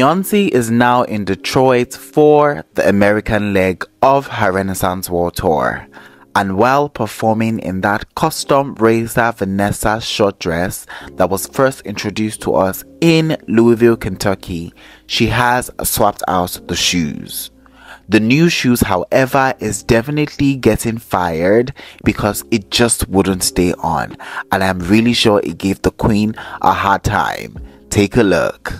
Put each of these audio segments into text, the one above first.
Beyonce is now in Detroit for the American leg of her Renaissance World tour. And while performing in that custom Raisa Vanessa short dress that was first introduced to us in Louisville, Kentucky, she has swapped out the shoes. The new shoes, however, is definitely getting fired because it just wouldn't stay on. And I'm really sure it gave the queen a hard time. Take a look.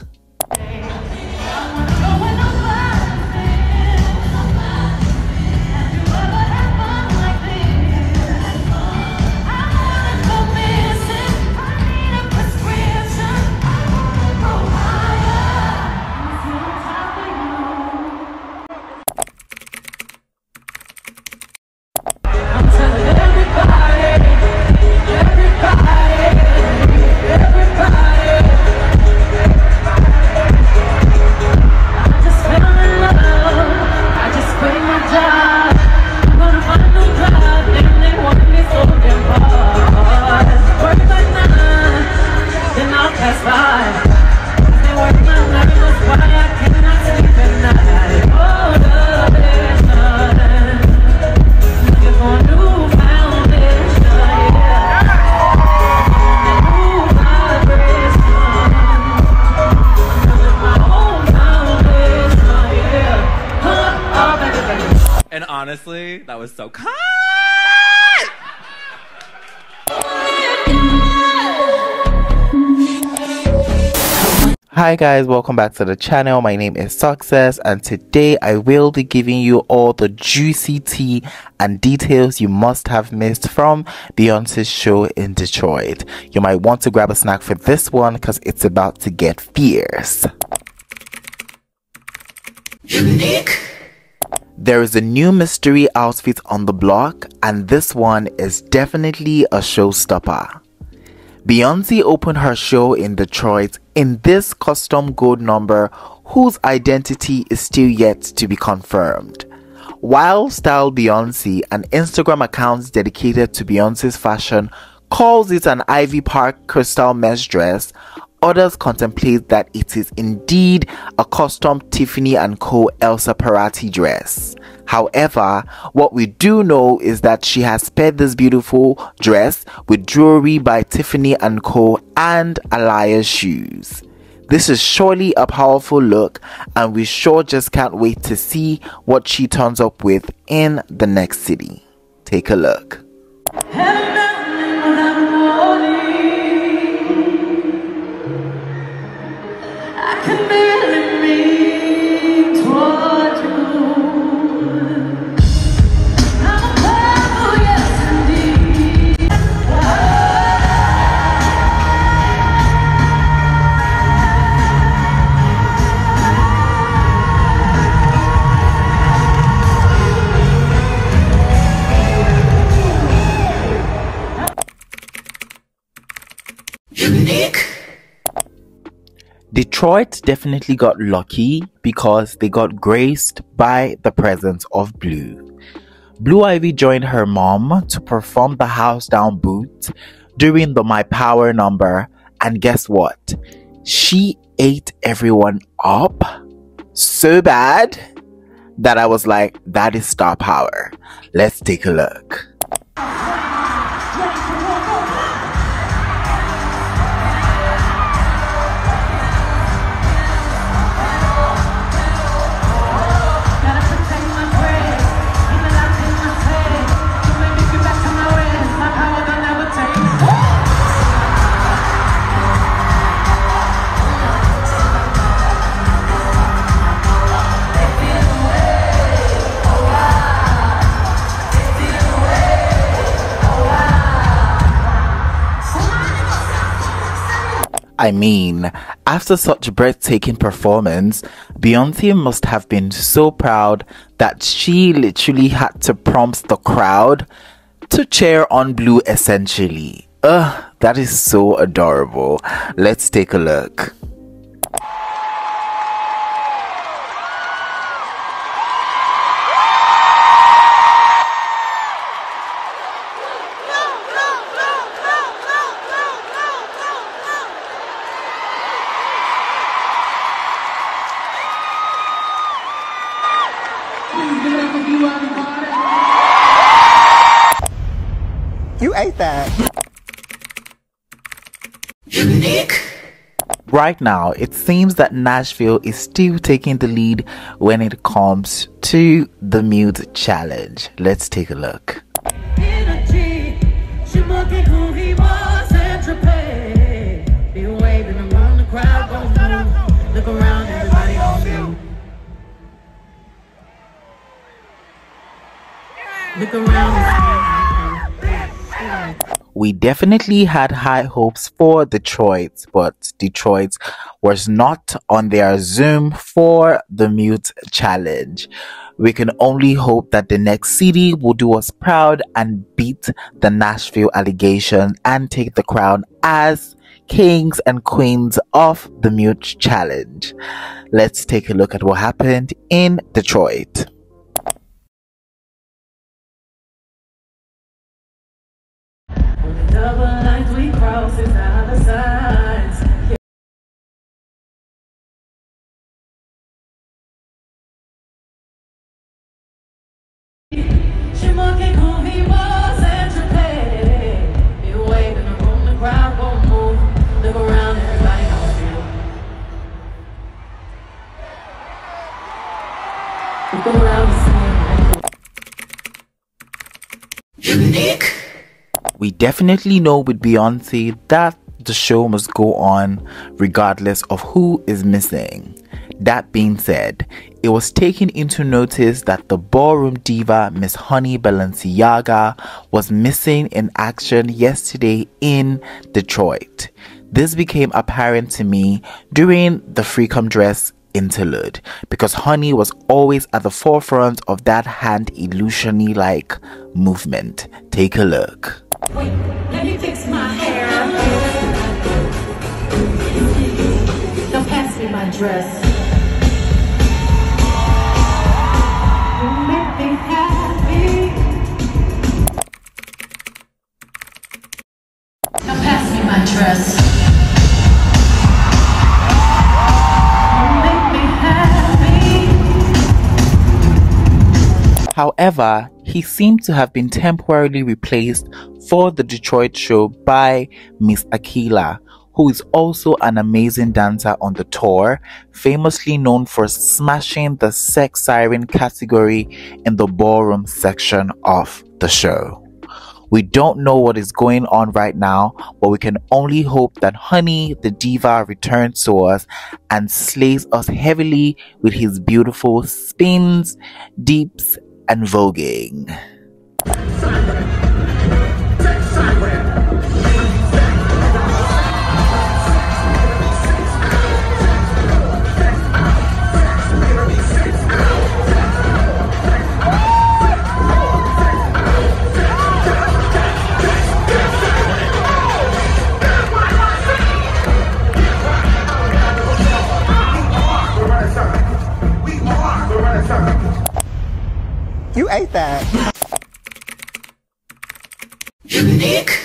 Hi guys, welcome back to the channel. My name is Success and today I will be giving you all the juicy tea and details you must have missed from Beyonce's show in Detroit. You might want to grab a snack for this one because it's about to get fierce. Unique. There is a new mystery outfit on the block, and this one is definitely a showstopper. Beyonce opened her show in Detroit in this custom gold number whose identity is still yet to be confirmed. Wild Style Beyonce, an Instagram account dedicated to Beyonce's fashion, calls it an Ivy Park crystal mesh dress, Others contemplate that it is indeed a custom Tiffany & Co. Elsa Peretti dress. However, what we do know is that she has paired this beautiful dress with jewelry by Tiffany & Co. and Alaïa shoes. This is surely a powerful look and we sure just can't wait to see what she turns up with in the next city. Take a look. Detroit definitely got lucky because they got graced by the presence of Blue. Blue Ivy joined her mom to perform the house down boot during the My Power number, and guess what? She ate everyone up so bad that I was like, that is star power. Let's take a look. I mean, after such a breathtaking performance, Beyonce must have been so proud that she literally had to prompt the crowd to cheer on Blue essentially. Ugh, that is so adorable. Let's take a look. Ate that. Unique. Right now, it seems that Nashville is still taking the lead when it comes to the mute challenge. Let's take a look. Look around. We definitely had high hopes for Detroit, but Detroit was not on their Zoom for the mute challenge. We can only hope that the next city will do us proud and beat the Nashville allegation and take the crown as kings and queens of the mute challenge. Let's take a look at what happened in Detroit. Cross is other sides. We definitely know with Beyonce that the show must go on regardless of who is missing. That being said, it was taken into notice that the ballroom diva Miss Honey Balenciaga was missing in action yesterday in Detroit. This became apparent to me during the Freakum Dress interlude because Honey was always at the forefront of that hand illusiony like movement. Take a look. Wait, let me fix my hair. Don't pass me my dress. However, he seemed to have been temporarily replaced for the Detroit show by Miss Akila, who is also an amazing dancer on the tour, famously known for smashing the sex siren category in the ballroom section of the show. We don't know what is going on right now, but we can only hope that Honey the Diva returns to us and slays us heavily with his beautiful spins, deeps, and voguing. You ate that. Unique.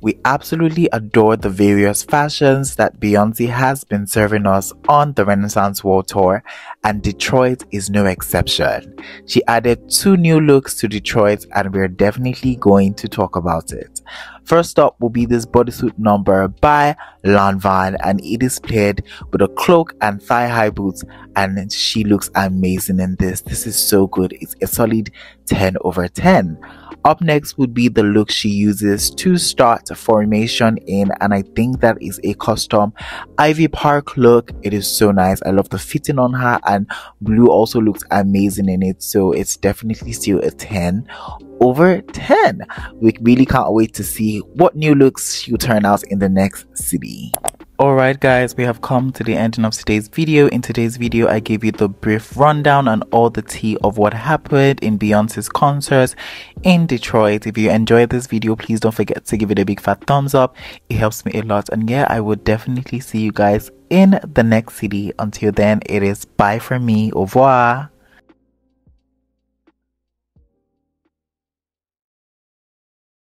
We absolutely adore the various fashions that Beyonce has been serving us on the Renaissance World Tour, and Detroit is no exception. She added two new looks to Detroit, and we're definitely going to talk about it. First up will be this bodysuit number by Lanvin, and it is paired with a cloak and thigh high boots, and she looks amazing in this. This is so good. It's a solid 10 over 10. Up next would be the look she uses to start formation in, and I think that is a custom Ivy Park look. It is so nice. I love the fitting on her, and blue also looks amazing in it. So it's definitely still a 10 over 10. We really can't wait to see what new looks she'll turn out in the next city. Alright guys, we have come to the ending of today's video. In today's video, I gave you the brief rundown on all the tea of what happened in Beyonce's concerts in Detroit. If you enjoyed this video, please don't forget to give it a big fat thumbs up. It helps me a lot. And yeah, I will definitely see you guys in the next city. Until then, it is bye from me. Au revoir.